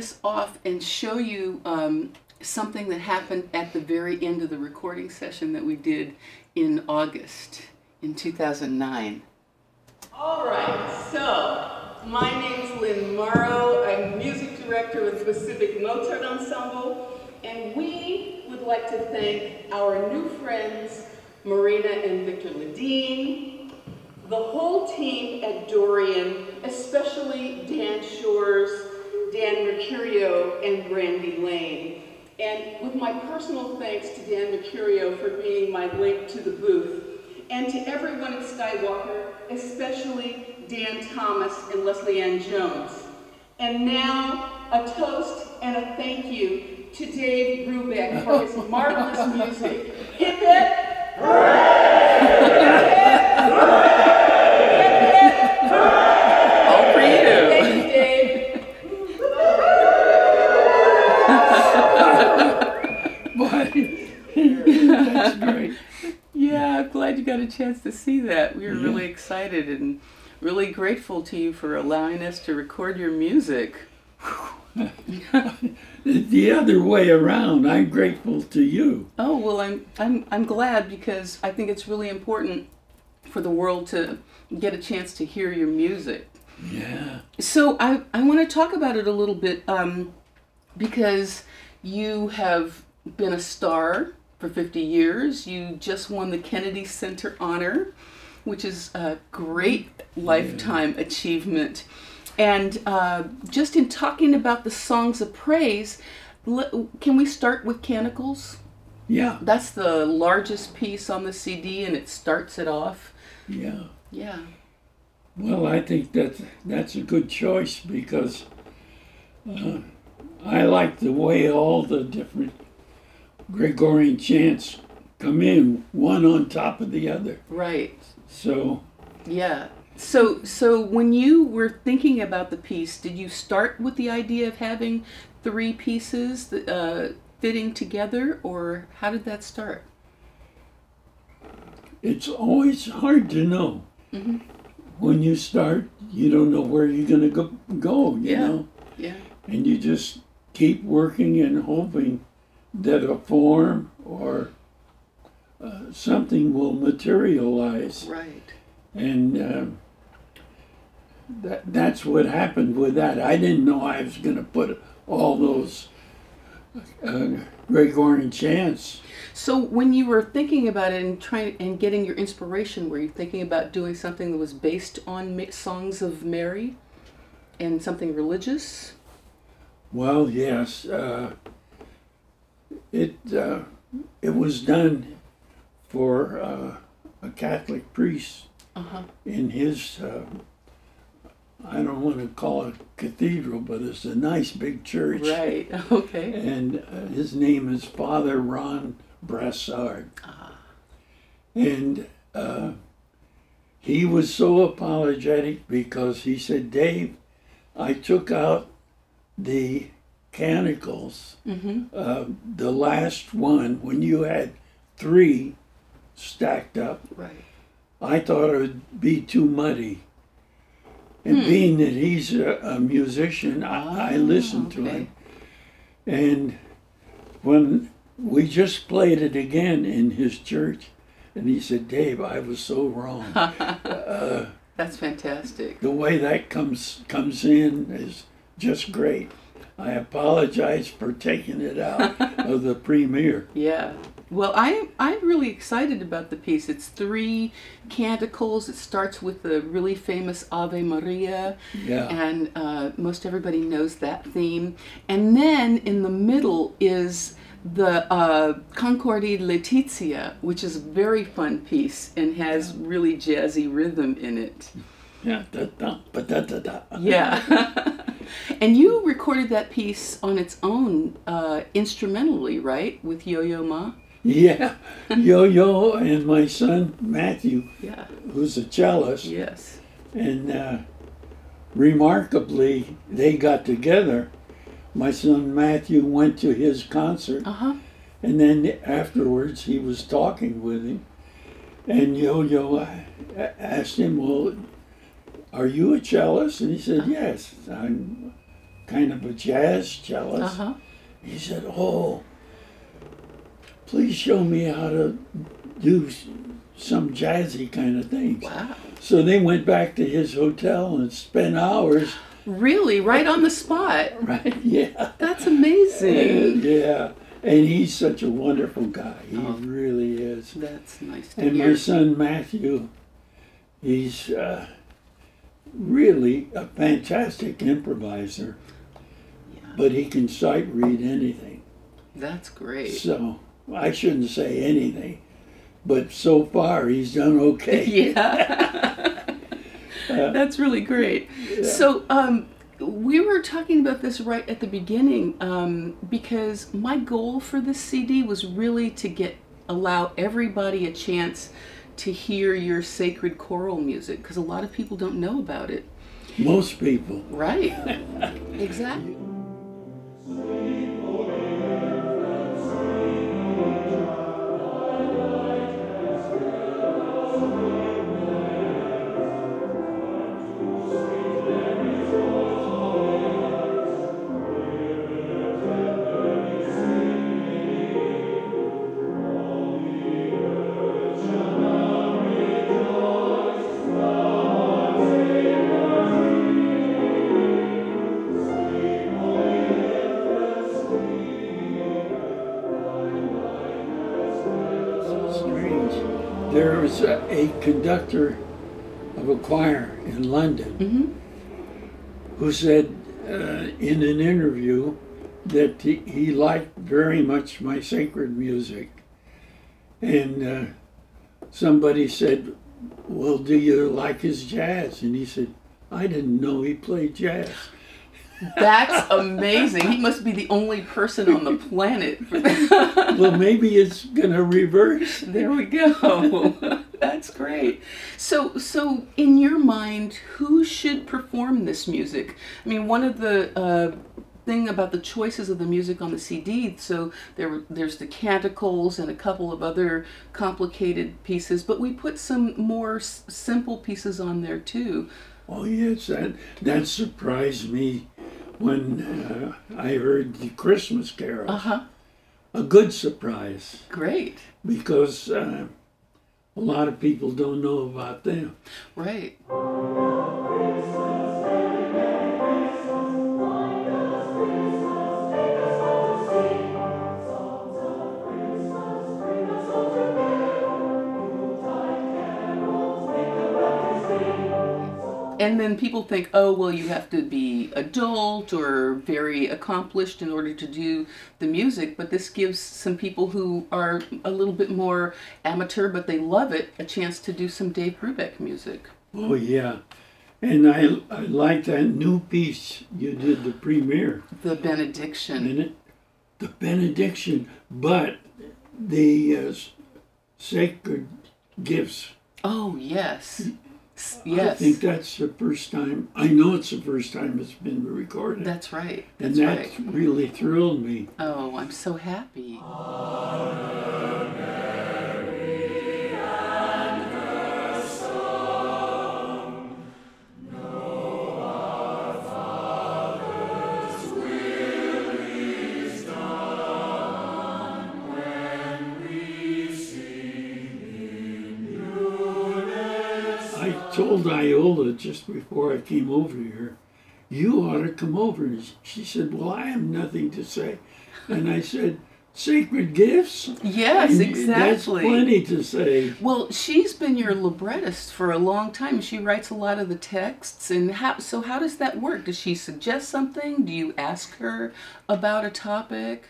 this off and show you um, something that happened at the very end of the recording session that we did in August in 2009. All right, so my name's Lynne Morrow. I'm music director with Pacific Mozart Ensemble, and we would like to thank our new friends, Marina and Victor Ledin, the whole team at Dorian, especially Dan Shores, Dan Merceruio, and Brandie Lane. And with my personal thanks to Dan Merceruio for being my link to the booth, and to everyone at Skywalker, especially Dan Thomas and Leslie Ann Jones. And now, a toast and a thank you to Dave Brubeck for his marvelous music. Hip hip! All a chance to see that. We were Yeah. really excited and really grateful to you for allowing us to record your music. The other way around, I'm grateful to you. Oh well, I'm I'm I'm glad because I think it's really important for the world to get a chance to hear your music. Yeah. So I I want to talk about it a little bit um, because you have been a star for 50 years. You just won the Kennedy Center honor, which is a great lifetime achievement. And uh, just in talking about the songs of praise, can we start with Canticles? Yeah. That's the largest piece on the CD, and it starts it off. Yeah. Yeah. Well, I think that that's a good choice because uh, I like the way all the different Gregorian chants come in one on top of the other. Right. So Yeah. So so when you were thinking about the piece, did you start with the idea of having three pieces uh, fitting together, or how did that start? it's always hard to know. Mhm. When you start, you don't know where you're going to go, go, you Yeah. know? Yeah. and you just keep working and hoping that a form or uh, something will materialize Right. and um that that's what happened with that i didn't know i was going to put all those uh, gregorian chants So when you were thinking about it and trying and getting your inspiration, were you thinking about doing something that was based on songs of Mary, and something religious? well yes uh, it uh, it was done for uh, a catholic priest Uh huh. in his uh, I don't want to call it cathedral, but it's a nice big church. Right. Okay. And uh, his name is Father Ron Brassard. Ah. And uh, he was so apologetic because he said, Dave, I took out the canticles, Mm-hmm. uh, the last one, when you had three stacked up. Right. I thought it would be too muddy. And Hmm. being that he's a, a musician, I, I Ah, listened to okay. him. And when we just played it again in his church, and he said, Dave, I was so wrong. uh, That's fantastic. the way that comes comes in is just great. I apologize for taking it out of the premiere. Yeah. Well, I I'm really excited about the piece. It's three canticles. It starts with the really famous Ave Maria, Yeah. and uh, most everybody knows that theme. And then in the middle is the uh, Concordi Laetitia, which is a very fun piece and has really jazzy rhythm in it. Yeah. Da, da, da, da, da. Yeah. and you recorded that piece on its own uh, instrumentally, right, with Yo Yo Ma? Yeah, Yo Yo and my son Matthew, Yeah. who's a cellist, Yes. and uh, remarkably, they got together. My son Matthew went to his concert, Uh huh. and then afterwards he was talking with him, and Yo Yo asked him, "Well, are you a cellist?" And he said, "Yes, I'm kind of a jazz cellist. Uh huh. He said, "Oh, please show me how to do some jazzy kind of things." Wow. So they went back to his hotel and spent hours. Really, right on the spot. Right? Yeah. That's amazing. Yeah. And he's such a wonderful guy. He Oh. really is. That's nice to And my son Matthew, he's uh, really a fantastic improviser, Yeah, but he can sight read anything. that's great. So I shouldn't say anything, but so far he's done okay. yeah. That's really great. So, um, we were talking about this right at the beginning um, because my goal for this CD was really to get allow everybody a chance to hear your sacred choral music because a lot of people don't know about it. Most people. Right. exactly. Was a, a conductor of a choir in London hmm who said uh, in an interview that he, he liked very much my sacred music. And uh, somebody said, Well, do you like his jazz? And he said, I didn't know he played jazz. That's amazing. He must be the only person on the planet. well, maybe it's going to reverse. There we go. That's great. So, so in your mind, who should perform this music? I mean, one of the uh, thing about the choices of the music on the CD. So there, there's the canticles and a couple of other complicated pieces, but we put some more s- simple pieces on there too. Oh, yes, that, that surprised me when uh, I heard the Christmas carol. Uh huh. A good surprise Great. because uh, a lot of people don't know about them. Right. And then people think, oh, well, you have to be adult or very accomplished in order to do the music. But this gives some people who are a little bit more amateur, but they love it, a chance to do some Dave Brubeck music. Oh, yeah. And I, I like that new piece you did, the premiere, The benediction. in it. The benediction, but the uh, sacred gifts. Oh, yes. S- I Yes. think that's the first time, I know it's the first time it's been recorded. That's right. and That's that right. really thrilled me. Oh, I'm so happy. Ah. I told Iola just before I came over here, you ought to come over. And she said, Well, I have nothing to say. And I said, Sacred gifts? Yes, And exactly. That's plenty to say. Well, she's been your librettist for a long time. She writes a lot of the texts, and how? So how does that work? Does she suggest something? Do you ask her about a topic?